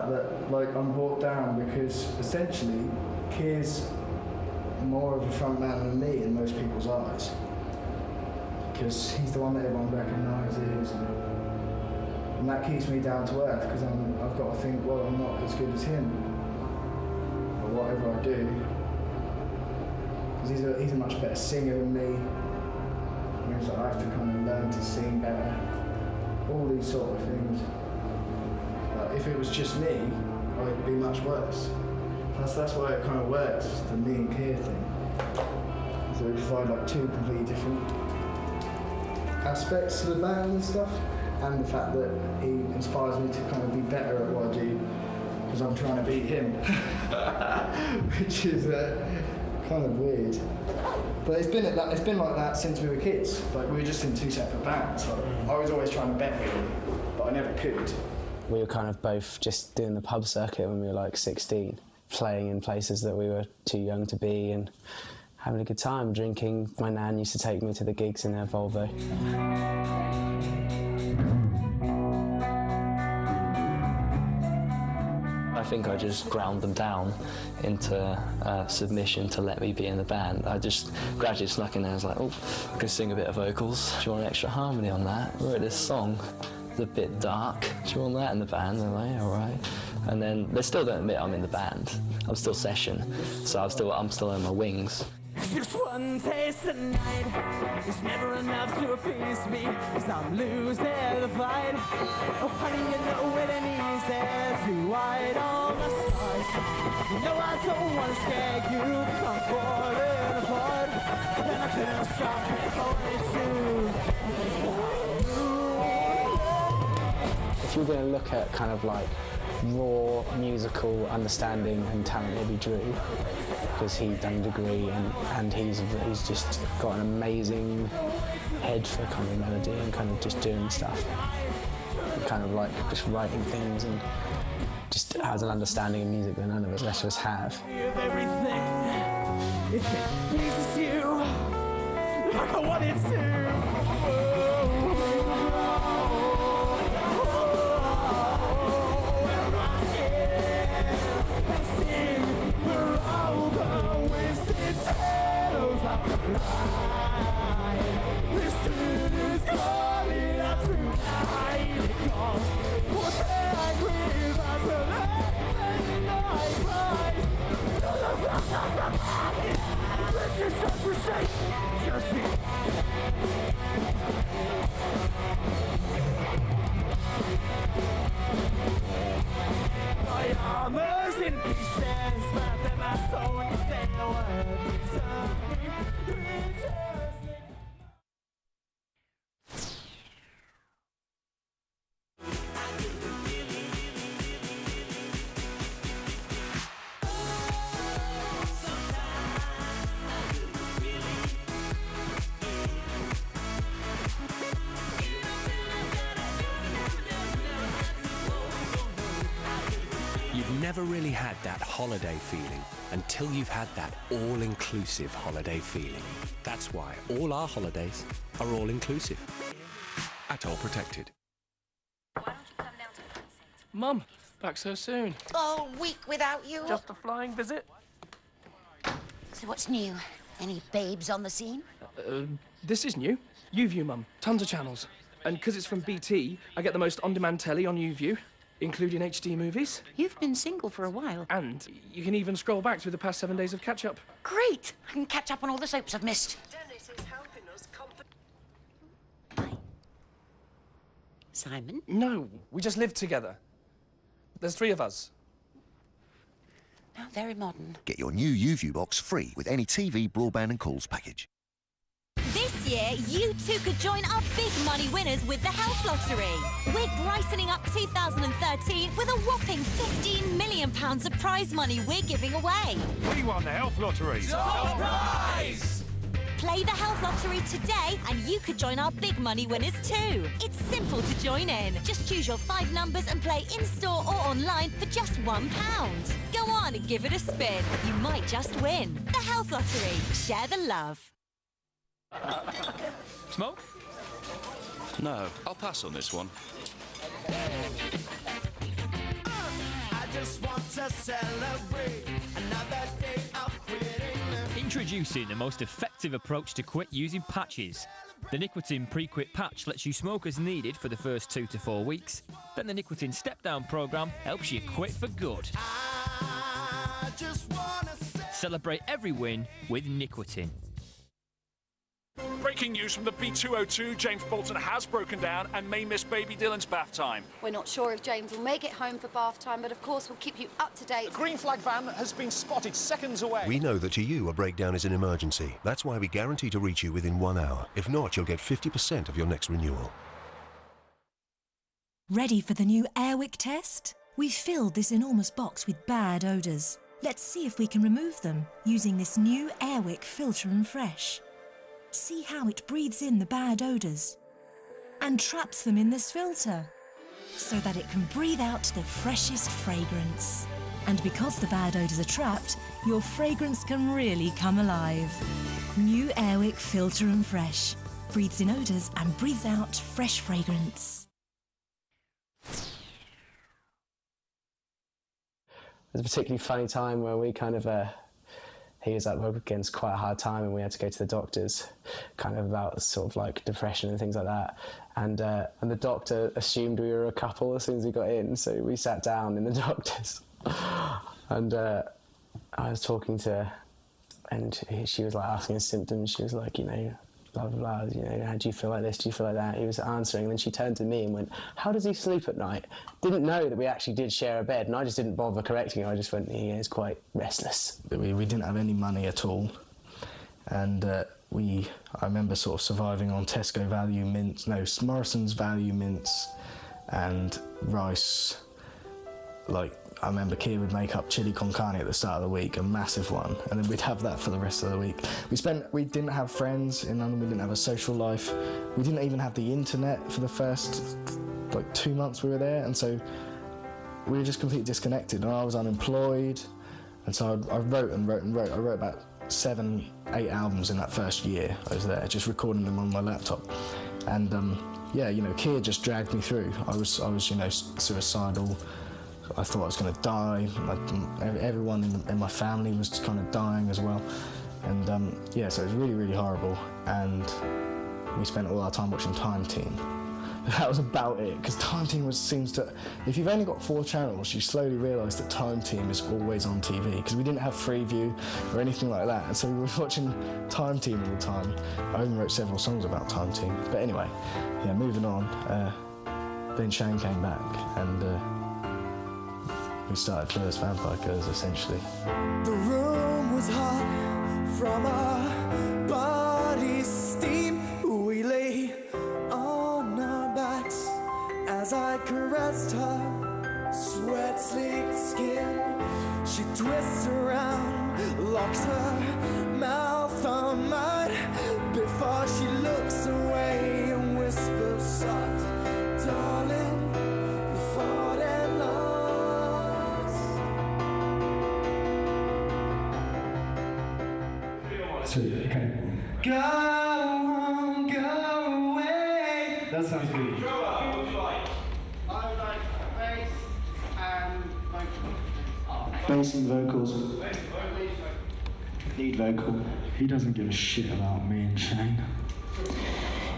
that like I'm brought down because essentially Keir's more of a front man than me in most people's eyes. Because he's the one that everyone recognises and, that keeps me down to earth because I've got to think well I'm not as good as him or whatever I do. Because he's a, he's a much better singer than me. Means that I have to kind of learn to sing better. All these sort of things if it was just me I'd be much worse that's, that's why it kind of works, the me and Keir thing. So we provide like two completely different aspects to the band and stuff, and the fact that he inspires me to kind of be better at what I do because I'm trying to beat him, which is uh, kind of weird. But it's been, it's been like that since we were kids. Like we were just in two separate bands. Like, I was always trying to bet him, but I never could. We were kind of both just doing the pub circuit when we were like 16 playing in places that we were too young to be and having a good time drinking. My nan used to take me to the gigs in their Volvo. I think I just ground them down into uh, submission to let me be in the band. I just gradually snuck in there. I was like, oh, I can sing a bit of vocals. Do you want an extra harmony on that? I wrote this song. It's a bit dark. Do you want that in the band? And I'm like, all right. And then they still don't admit I'm in the band. I'm still session, so I'm still I'm still on my wings. Just one taste a night is never enough to appease me Cause I'm losing the fight Oh honey, you know it ain't easy to white on the stars You know I don't wanna scare you Cause I'm falling apart And I couldn't stop falling too If you're going to look at kind of like raw musical understanding and talent, it'll be Drew because he's done a degree and, and he's, he's just got an amazing head for kind of melody and kind of just doing stuff. Kind of like just writing things and just has an understanding of music that none of us, rest of us have. It pleases you like I to. My never really had that holiday feeling until you've had that all inclusive holiday feeling. That's why all our holidays are all inclusive. ATOL Protected. Mum, back so soon. Oh, week without you. Just a flying visit. So what's new? Any babes on the scene? Uh, this is new. YouView, Mum. Tons of channels. And because it's from BT, I get the most on-demand telly on YouView, including HD movies. You've been single for a while. And you can even scroll back through the past seven days of catch-up. Great! I can catch up on all the soaps I've missed. Dennis is helping us Hi. Simon? No, we just live together. There's three of us. Now, very modern. Get your new YouView box free with any TV, broadband and calls package. This year, you too could join our big money winners with the Health Lottery. We're brightening up 2013 with a whopping £15 million of prize money we're giving away. We won the Health Lottery. Top prize! Play the Health Lottery today and you could join our big money winners too. It's simple to join in. Just choose your five numbers and play in-store or online for just one pound. Go on and give it a spin. You might just win. The Health Lottery. Share the love. Smoke? No, I'll pass on this one. wanna celebrate another day of quitting. Introducing the most effective approach to quit using patches. The NiQuitin Pre-Quit Patch lets you smoke as needed for the first two to four weeks. Then the NiQuitin Step Down program helps you quit for good. I just wanna Celebrate every win with NiQuitin. Breaking news from the B202 James Bolton has broken down and may miss baby Dylan's bath time. We're not sure if James will make it home for bath time, but of course we'll keep you up to date. The green flag van has been spotted seconds away. We know that to you a breakdown is an emergency. That's why we guarantee to reach you within one hour. If not, you'll get 50% of your next renewal. Ready for the new Airwick test? We've filled this enormous box with bad odours. Let's see if we can remove them using this new Airwick Filter and Fresh. See how it breathes in the bad odours and traps them in this filter so that it can breathe out the freshest fragrance. And because the bad odours are trapped, your fragrance can really come alive. New Airwick Filter and Fresh breathes in odours and breathes out fresh fragrance. It's a particularly funny time where we kind of, uh, he was up against quite a hard time and we had to go to the doctors, kind of about sort of like depression and things like that. And, uh, and the doctor assumed we were a couple as soon as we got in, so we sat down in the doctor's. and uh, I was talking to and she was like asking his symptoms. She was like, you know, blah blah blah. You know, how do you feel like this? Do you feel like that? He was answering, and then she turned to me and went, "How does he sleep at night?" Didn't know that we actually did share a bed, and I just didn't bother correcting her. I just went, "He is quite restless." we, we didn't have any money at all, and uh, we I remember sort of surviving on Tesco value mints, no Morrison's value mints, and rice. Like I remember Keir would make up chili con carne at the start of the week, a massive one, and then we'd have that for the rest of the week. We spent we didn't have friends in London. We didn't have a social life. We didn't even have the internet for the first like two months we were there, and so we were just completely disconnected. And I was unemployed, and so I, I wrote and wrote and wrote. I wrote about seven, eight albums in that first year I was there, just recording them on my laptop. And um, yeah, you know, Keir just dragged me through. I was, I was, you know, suicidal. I thought I was going to die. Ev- everyone in, in my family was kind of dying as well. And um, yeah, so it was really, really horrible. And we spent all our time watching Time Team. That was about it, because Time Team was, seems to. If you've only got four channels, you slowly realise that Time Team is always on TV, because we didn't have Freeview or anything like that, and so we were watching Time Team all the time. I even wrote several songs about Time Team. But anyway, yeah, moving on. Uh, then Shane came back, and uh, we started Fearless Vampire Killers essentially. The room was hot from our body's steam. We lay on our backs as I caressed her sweat sleeked skin. She twists around, locks her mouth on mine Sweet, okay. Go on, go away. That sounds good. I like bass and vocals. Lead vocal. He doesn't give a shit about me and Shane.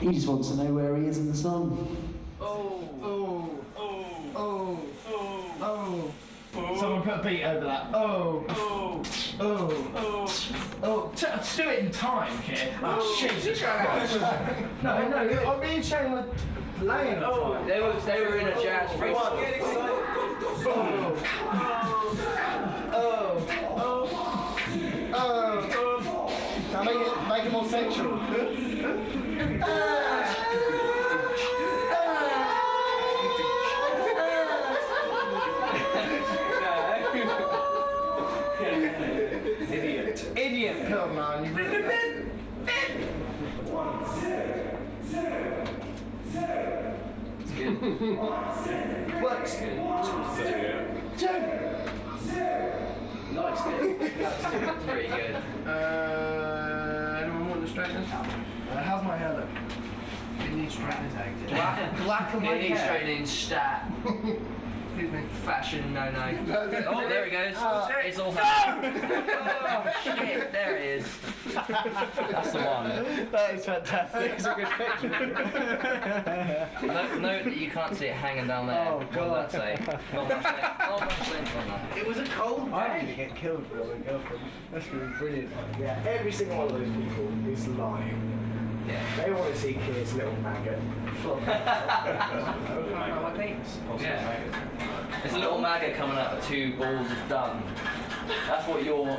He just wants to know where he is in the song. Oh, oh, oh, oh, oh, oh. Someone put a beat over that. Oh, oh, oh, oh, oh. T- do it in time, kid. Oh, oh, Jesus Christ. no, no, you- I oh, mean Shane were laying Oh, they were, they were in a jazz oh, freak. Oh, oh, oh, oh. Now make it, make it more sexual. Uh, Idiot. Idiot. Come on, you really. What's good? Nice, That's pretty good. Uh, anyone want the straighteners? Uh, how's my hair look? It needs straightening. Black, black and It needs straightening stat. Excuse me. Fashion, no, no. Oh, oh, there he goes. Oh, shit. it's all No! oh, shit, there it is. That's the one. That is fantastic. It's a good picture. No, note that you can't see it hanging down there. Oh, What God. does that say? Not much length. Not much length on that. It was a cold day. I'm going to get killed for my girlfriend. That's going to be brilliant. Yeah, every single one of those people is lying. Yeah. They want to see Keir's little maggot flop out. my penis. Yeah. It's a little maggot coming out of two balls of dung. That's what your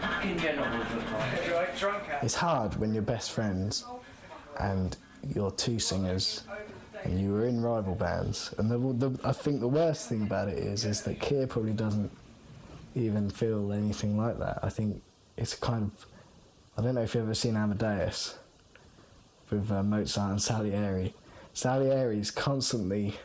fucking genitals look like. You're drunk It's hard when you're best friends and you're two singers and you were in rival bands. And the, the, I think the worst thing about it is, is that Keir probably doesn't even feel anything like that. I think it's kind of, I don't know if you've ever seen Amadeus with uh, Mozart and Salieri. Salieri's constantly